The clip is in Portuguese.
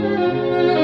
Música